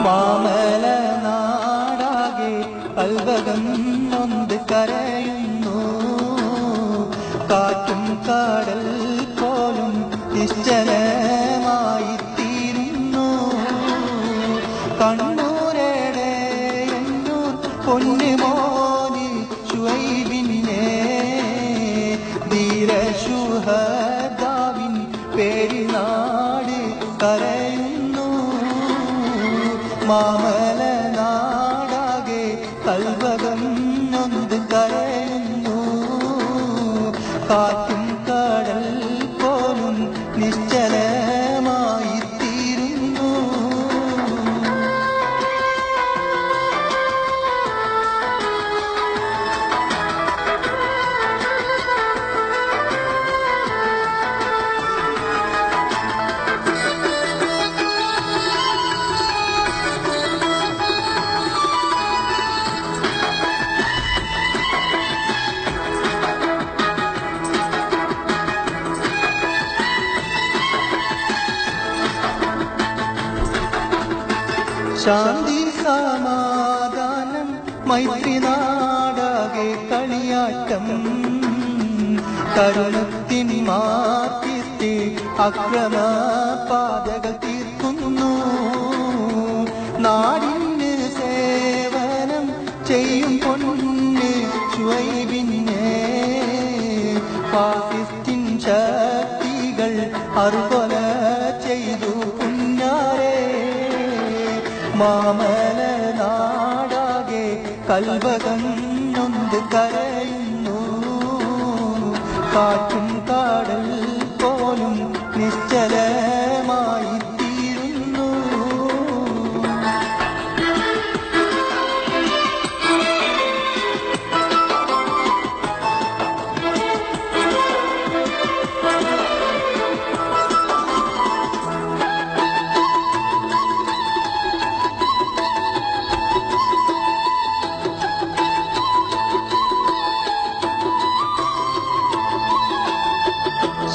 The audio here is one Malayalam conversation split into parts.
മാമല നാടാകെ കൽവകം നൊന്ത് കരയുന്നു. കാറ്റും കാടൽ പോലും നിശ്ചലമായി തീരുന്നു. പേരിനാട് കരയുന്നു മാമല നാടാകെ കൽവകം നൊന്ത് കരയുന്നു കാറ്റും ശാന്തി സമാധാനം മൈത്രി നാടാകെ കളിയാട്ടം. കരുണത്തിൻ മാറ്റിത്തെ അക്രമ പാതകൾ തീർക്കുന്നു. നാടിന് സേവനം ചെയ്യും പൊന്ന് ചുവൈവിന്നെ പാകിസ്തിൻ ശക്തികൾ അറുകൊല മാമല നാടാകെ കൽവകം നൊന്ത് കരയുന്നു. കാറ്റും കാടൽ പോലും നിശ്ചലമായി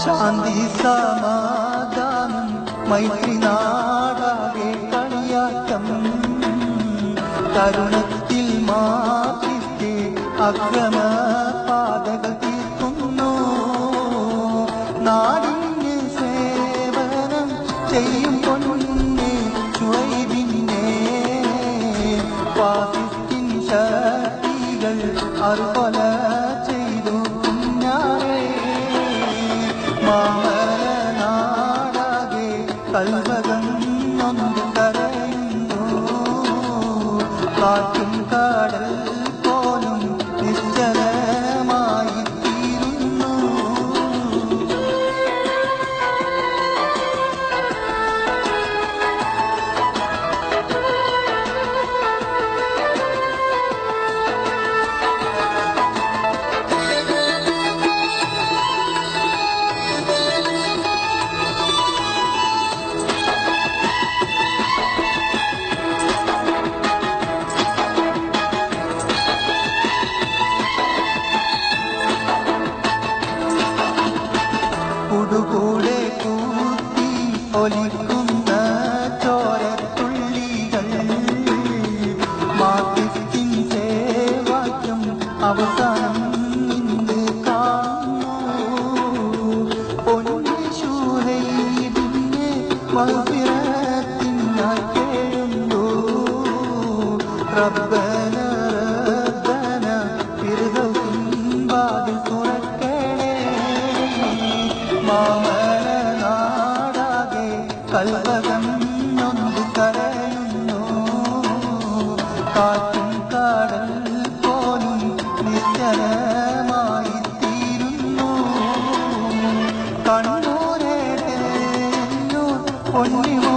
ശാന്തി സമാധാനം മൈത്രി നാടാകെ കളിയാട്ടം കരുണത്തിൽ മാറ്റിത്തെ അക്രമ പാതകൾ തീർക്കുന്നു നാടിന് സേവനം ചെയ്യും പൊന്നെ ചുവൈബിന്നെ പാകിസ്തിൻ ശക്തികൾ അറുകൊല കൽവകം നൊന്ത് കരയുന്നു കാറ്റും കാടൽ ഒലിക്കുന്ന ചോരത്തുള്ളികൾ മാറ്റിത്തിൻ സേവാക്യം അവസാനം നിന്ന് കാണുന്നു. പൊന്നിശൂഹൈബിന്നെ മഹഫിറത്തിനായി കേഴുന്നു. റബ്ബന റബ്ബന ഫിർദൗസിൻ വാതിൽ തുറക്കണേ. നാടാകെ കൽവകം നൊന്ത് കരയുന്നു കാറ്റും കാടൽ പോലും നിശ്ചലമായി തീരുന്നു കണ്ണൂരേ പൊന്നിമോ